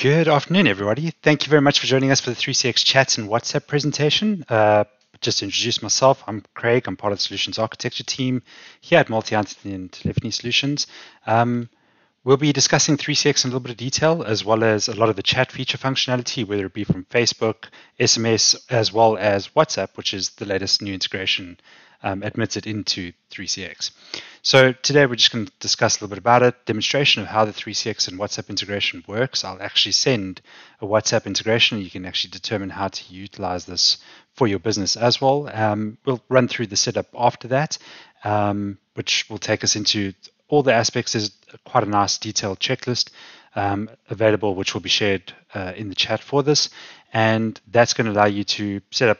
Good afternoon, everybody. Thank you very much for joining us for the 3CX Chat and WhatsApp presentation. Uh, just to introduce myself, I'm Craig. I'm part of the Solutions Architecture team here at Multi-IT and Telephony Solutions. Um, we'll be discussing 3CX in a little bit of detail, as well as a lot of the chat feature functionality, whether it be from Facebook, SMS, as well as WhatsApp, which is the latest new integration um, admitted into 3CX. So today we're just going to discuss a little bit about it, demonstration of how the 3CX and WhatsApp integration works. I'll actually send a WhatsApp integration. You can actually determine how to utilize this for your business as well. Um, we'll run through the setup after that, um, which will take us into all the aspects. There's quite a nice detailed checklist um, available, which will be shared uh, in the chat for this. And that's going to allow you to set up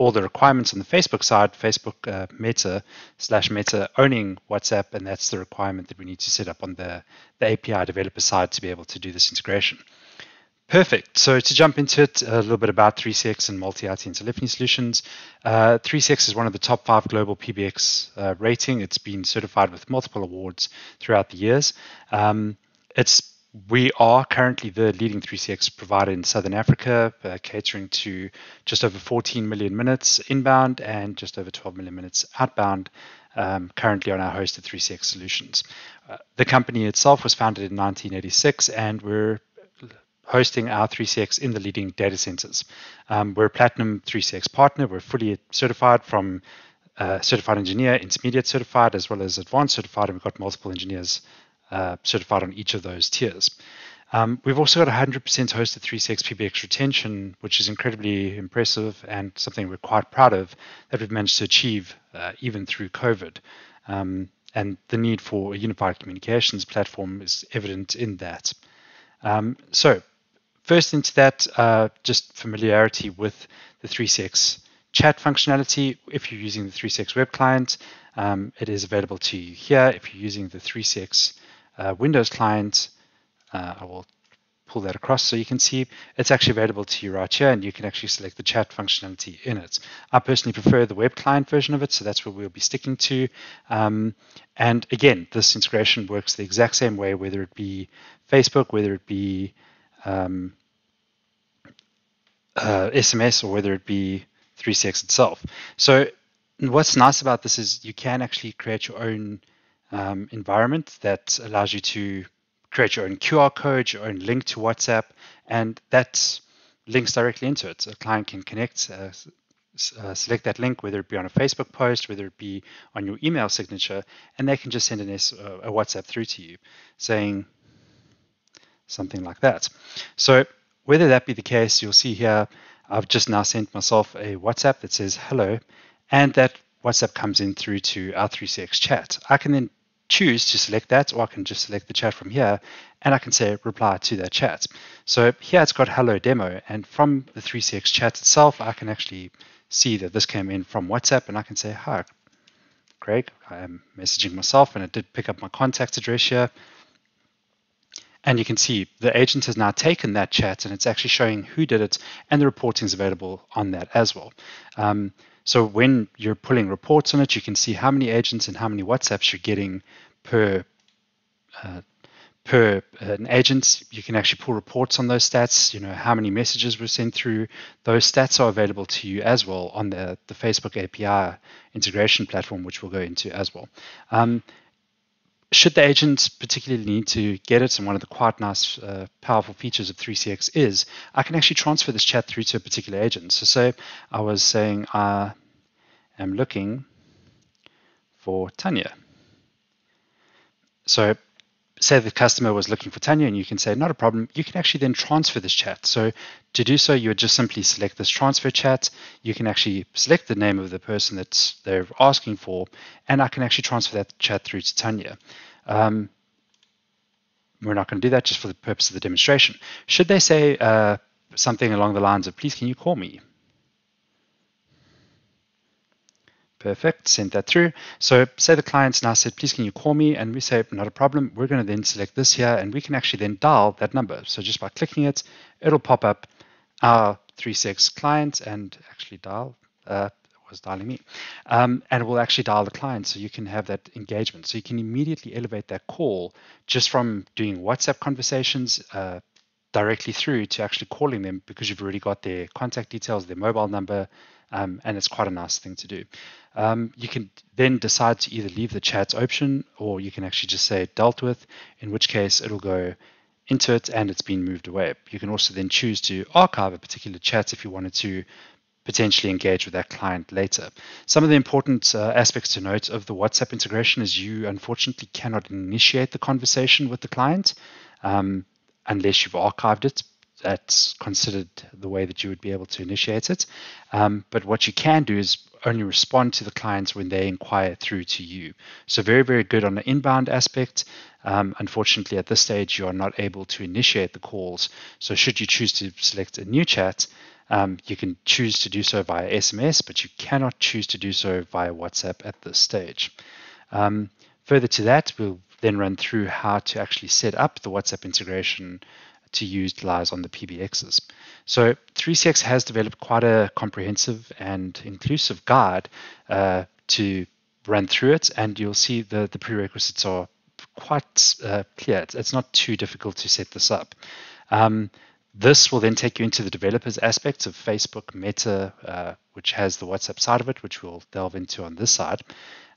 all the requirements on the Facebook side, Facebook uh, Meta slash Meta owning WhatsApp, and that's the requirement that we need to set up on the, the API developer side to be able to do this integration. Perfect. So to jump into it, a little bit about 3CX and multi-IT and telephony solutions. Uh, 3CX is one of the top five global PBX uh, rating. It's been certified with multiple awards throughout the years. Um, it's we are currently the leading 3CX provider in Southern Africa, uh, catering to just over 14 million minutes inbound and just over 12 million minutes outbound, um, currently on our hosted 3CX solutions. Uh, the company itself was founded in 1986, and we're hosting our 3CX in the leading data centers. Um, we're a Platinum 3CX partner. We're fully certified from uh, certified engineer, intermediate certified, as well as advanced certified, and we've got multiple engineers uh, certified on each of those tiers. Um, we've also got 100% hosted 3CX PBX retention, which is incredibly impressive and something we're quite proud of that we've managed to achieve uh, even through COVID. Um, and the need for a unified communications platform is evident in that. Um, so, first into that, uh, just familiarity with the 3CX chat functionality. If you're using the 3CX web client, um, it is available to you here. If you're using the 3CX uh, Windows client, uh, I will pull that across so you can see it's actually available to you right here and you can actually select the chat functionality in it. I personally prefer the web client version of it, so that's what we'll be sticking to. Um, and again, this integration works the exact same way, whether it be Facebook, whether it be um, uh, SMS, or whether it be 3CX itself. So what's nice about this is you can actually create your own um, environment that allows you to create your own QR code, your own link to WhatsApp, and that links directly into it. So a client can connect, uh, uh, select that link, whether it be on a Facebook post, whether it be on your email signature, and they can just send an S, uh, a WhatsApp through to you saying something like that. So whether that be the case, you'll see here, I've just now sent myself a WhatsApp that says hello, and that WhatsApp comes in through to our 3CX chat. I can then choose to select that, or I can just select the chat from here, and I can say reply to that chat. So here it's got hello demo, and from the 3CX chat itself, I can actually see that this came in from WhatsApp, and I can say, hi, Craig, I am messaging myself, and it did pick up my contact address here. And you can see the agent has now taken that chat and it's actually showing who did it and the reporting is available on that as well. Um, so when you're pulling reports on it, you can see how many agents and how many WhatsApps you're getting per uh, per an agent. You can actually pull reports on those stats. You know how many messages were sent through. Those stats are available to you as well on the the Facebook API integration platform, which we'll go into as well. Um, should the agent particularly need to get it, and one of the quite nice, uh, powerful features of 3CX is I can actually transfer this chat through to a particular agent. So say I was saying I am looking for Tanya. So say the customer was looking for Tanya and you can say, not a problem, you can actually then transfer this chat. So to do so, you would just simply select this transfer chat. You can actually select the name of the person that they're asking for, and I can actually transfer that chat through to Tanya. Um, we're not going to do that just for the purpose of the demonstration. Should they say uh, something along the lines of, please, can you call me? Perfect, send that through. So say the client's now said, please can you call me? And we say, not a problem. We're going to then select this here and we can actually then dial that number. So just by clicking it, it'll pop up our 3CX client and actually dial, uh, was dialing me. Um, and we'll actually dial the client so you can have that engagement. So you can immediately elevate that call just from doing WhatsApp conversations, uh, directly through to actually calling them because you've already got their contact details, their mobile number, um, and it's quite a nice thing to do. Um, you can then decide to either leave the chat option or you can actually just say dealt with, in which case it'll go into it and it's been moved away. You can also then choose to archive a particular chat if you wanted to potentially engage with that client later. Some of the important uh, aspects to note of the WhatsApp integration is you unfortunately cannot initiate the conversation with the client um, unless you've archived it that's considered the way that you would be able to initiate it. Um, but what you can do is only respond to the clients when they inquire through to you. So very, very good on the inbound aspect. Um, unfortunately, at this stage, you are not able to initiate the calls. So should you choose to select a new chat, um, you can choose to do so via SMS, but you cannot choose to do so via WhatsApp at this stage. Um, further to that, we'll then run through how to actually set up the WhatsApp integration to utilize on the PBXs. So 3CX has developed quite a comprehensive and inclusive guide uh, to run through it, and you'll see the, the prerequisites are quite uh, clear. It's not too difficult to set this up. Um, this will then take you into the developers aspects of Facebook, Meta, uh, which has the WhatsApp side of it, which we'll delve into on this side.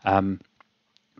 Um,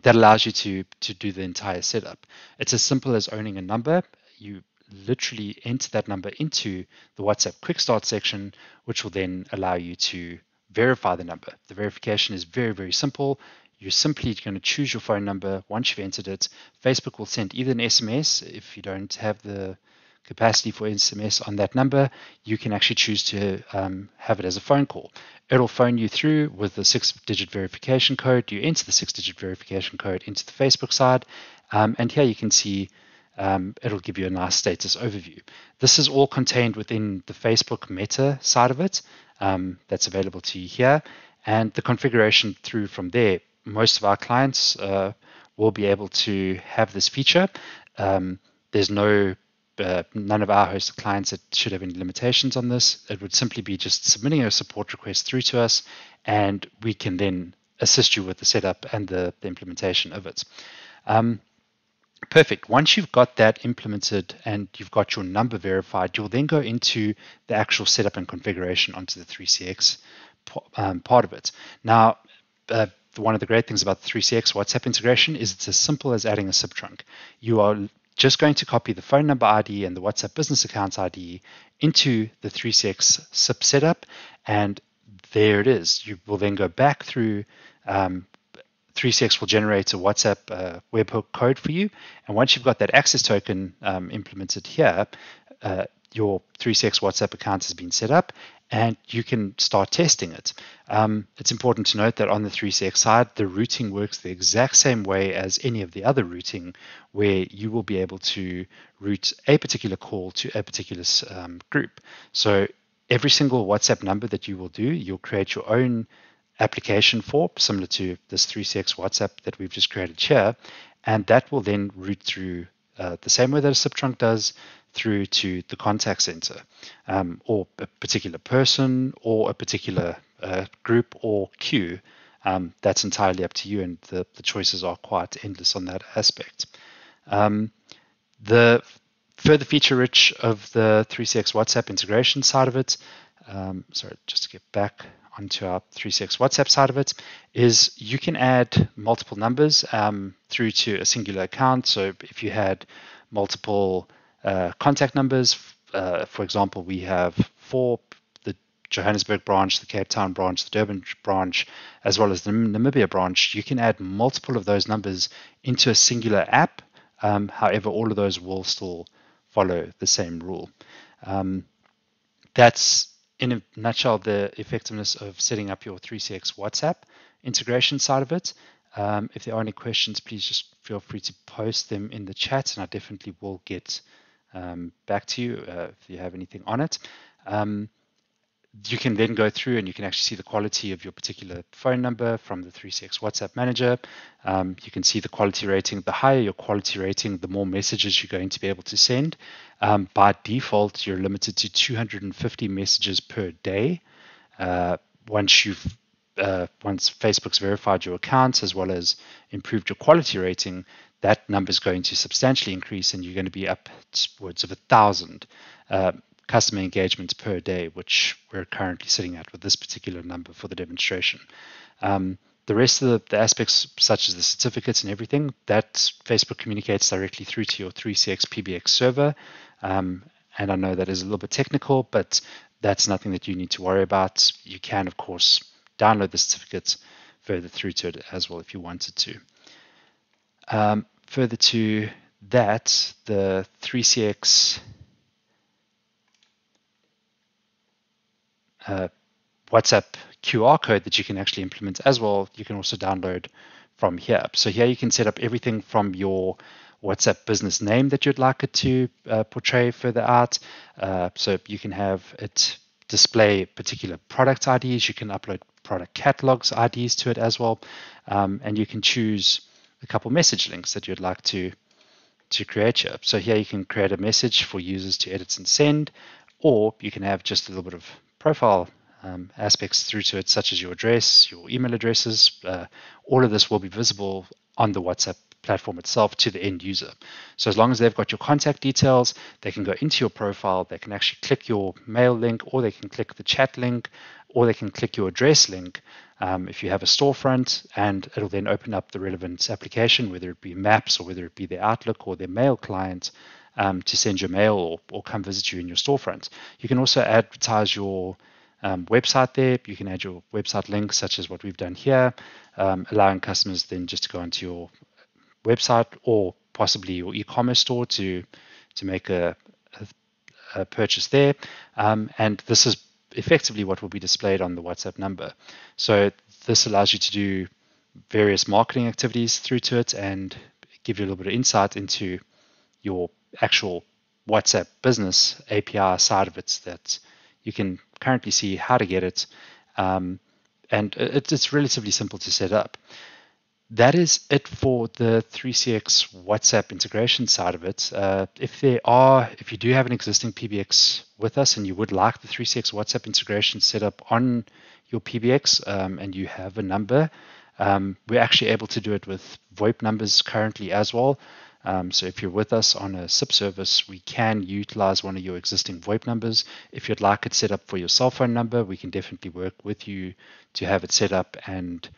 that allows you to to do the entire setup. It's as simple as owning a number. You literally enter that number into the WhatsApp quick start section, which will then allow you to verify the number. The verification is very, very simple. You're simply going to choose your phone number. Once you've entered it, Facebook will send either an SMS if you don't have the capacity for SMS on that number, you can actually choose to um, have it as a phone call. It'll phone you through with the six digit verification code. You enter the six digit verification code into the Facebook side, um, and here you can see um, it'll give you a nice status overview. This is all contained within the Facebook Meta side of it um, that's available to you here. And the configuration through from there, most of our clients uh, will be able to have this feature. Um, there's no uh, none of our hosted clients that should have any limitations on this. It would simply be just submitting a support request through to us, and we can then assist you with the setup and the, the implementation of it. Um, Perfect. Once you've got that implemented and you've got your number verified, you'll then go into the actual setup and configuration onto the 3CX um, part of it. Now, uh, one of the great things about the 3CX WhatsApp integration is it's as simple as adding a SIP trunk. You are just going to copy the phone number ID and the WhatsApp business account ID into the 3CX SIP setup, and there it is. You will then go back through um, 3CX will generate a WhatsApp uh, webhook code for you. And once you've got that access token um, implemented here, uh, your 3CX WhatsApp account has been set up and you can start testing it. Um, it's important to note that on the 3CX side, the routing works the exact same way as any of the other routing, where you will be able to route a particular call to a particular um, group. So every single WhatsApp number that you will do, you'll create your own application for, similar to this 3CX WhatsApp that we've just created here. And that will then route through uh, the same way that a SIP trunk does through to the contact center um, or a particular person or a particular uh, group or queue. Um, that's entirely up to you, and the, the choices are quite endless on that aspect. Um, the further feature rich of the 3CX WhatsApp integration side of it, um, sorry, just to get back onto our 3CX WhatsApp side of it is you can add multiple numbers um, through to a singular account. So if you had multiple uh, contact numbers, uh, for example, we have four the Johannesburg branch, the Cape Town branch, the Durban branch, as well as the Namibia branch, you can add multiple of those numbers into a singular app. Um, however, all of those will still follow the same rule. Um, that's in a nutshell, the effectiveness of setting up your 3CX WhatsApp integration side of it. Um, if there are any questions, please just feel free to post them in the chat, and I definitely will get um, back to you uh, if you have anything on it. Um, you can then go through and you can actually see the quality of your particular phone number from the 3CX WhatsApp manager. Um, you can see the quality rating. The higher your quality rating, the more messages you're going to be able to send. Um, by default, you're limited to 250 messages per day. Uh, once you've uh, once Facebook's verified your accounts as well as improved your quality rating, that number is going to substantially increase and you're going to be upwards of a thousand uh, customer engagements per day, which we're currently sitting at with this particular number for the demonstration. Um, the rest of the, the, aspects, such as the certificates and everything, that Facebook communicates directly through to your 3CX PBX server. Um, and I know that is a little bit technical, but that's nothing that you need to worry about. You can, of course, download the certificates further through to it as well if you wanted to. Um, further to that, the 3CX uh, WhatsApp QR code that you can actually implement as well, you can also download from here. So here you can set up everything from your WhatsApp business name that you'd like it to uh, portray further out. Uh, so you can have it display particular product IDs. You can upload product catalogs IDs to it as well. Um, and you can choose a couple message links that you'd like to to create here. So here you can create a message for users to edit and send, or you can have just a little bit of profile um, aspects through to it, such as your address, your email addresses. Uh, all of this will be visible on the WhatsApp platform itself to the end user. So as long as they've got your contact details, they can go into your profile, they can actually click your mail link, or they can click the chat link, or they can click your address link um, if you have a storefront, and it'll then open up the relevant application, whether it be Maps or whether it be their Outlook or their mail client. Um, to send your mail or, or come visit you in your storefront. You can also advertise your um, website there. You can add your website links, such as what we've done here, um, allowing customers then just to go onto your website or possibly your e-commerce store to to make a, a, a purchase there. Um, and this is effectively what will be displayed on the WhatsApp number. So this allows you to do various marketing activities through to it and give you a little bit of insight into your actual WhatsApp business API side of it that you can currently see how to get it. Um, and it, it's relatively simple to set up that is it for the 3CX WhatsApp integration side of it. Uh, if there are, if you do have an existing PBX with us and you would like the 3CX WhatsApp integration set up on your PBX um, and you have a number, um, we're actually able to do it with VoIP numbers currently as well. Um, so if you're with us on a SIP service, we can utilize one of your existing VoIP numbers. If you'd like it set up for your cell phone number, we can definitely work with you to have it set up and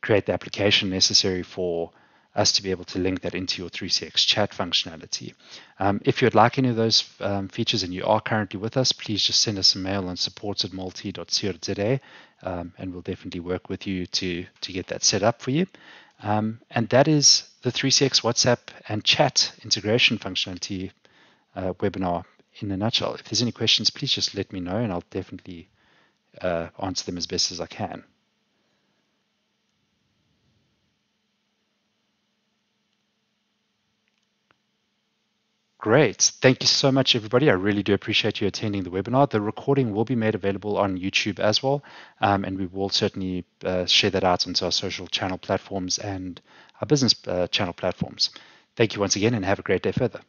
create the application necessary for us to be able to link that into your 3CX chat functionality. Um, if you'd like any of those um, features and you are currently with us, please just send us a mail on support at multi.co.za um, and we'll definitely work with you to, to get that set up for you. Um, and that is the 3CX WhatsApp and chat integration functionality uh, webinar in a nutshell. If there's any questions, please just let me know and I'll definitely uh, answer them as best as I can. Great. Thank you so much, everybody. I really do appreciate you attending the webinar. The recording will be made available on YouTube as well, um, and we will certainly uh, share that out onto our social channel platforms and our business uh, channel platforms. Thank you once again, and have a great day further.